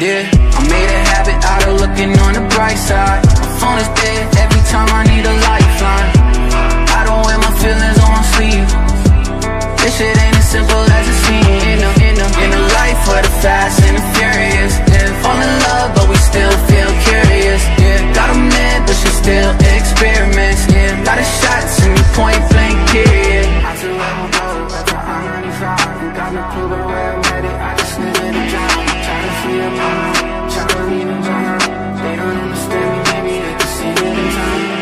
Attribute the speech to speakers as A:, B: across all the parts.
A: yeah I made a habit out of looking on the bright side. My phone is dead every time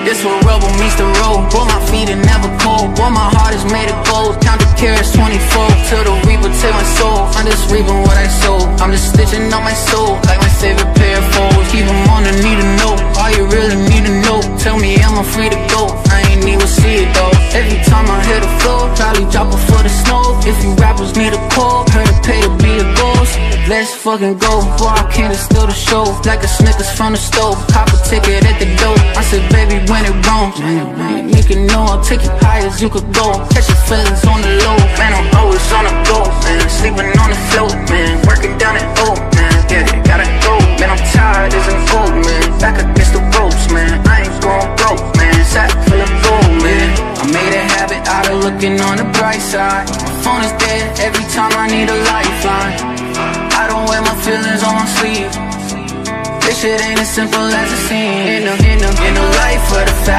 A: This where rubber meets the road. Boy, my feet are never cold. Boy, my heart is made of gold. Count the carats 24 Till the reaper take my soul. I'm just reaping what I sow. I'm just stitching on my soul. Like my favorite pair of foes. Keep them on the need to know All you really need to know. Tell me am I free to go? I ain't even see it though. Every time I hit the floor Probably drop foot of snow. If you rappers need a call Let's fucking go. Boy, I can't steal the show. Like a Snickers from the stove. Cop a ticket at the door. I said, baby, when it wrong? Man, you can know I'll take you high as you could go. Catch your feelings on the low Man, I'm always on the go Man, sleeping on the floor Man, working down at O Man, yeah, gotta go Man, I'm tired as a gold Man, back against the ropes Man, I ain't going broke Man, sack full of gold Man, I made a habit out of looking on the bright side. My phone is dead every time I need a lifeline feelings on my sleeve This shit ain't as simple as it seems. In the, in the, in the life of the fact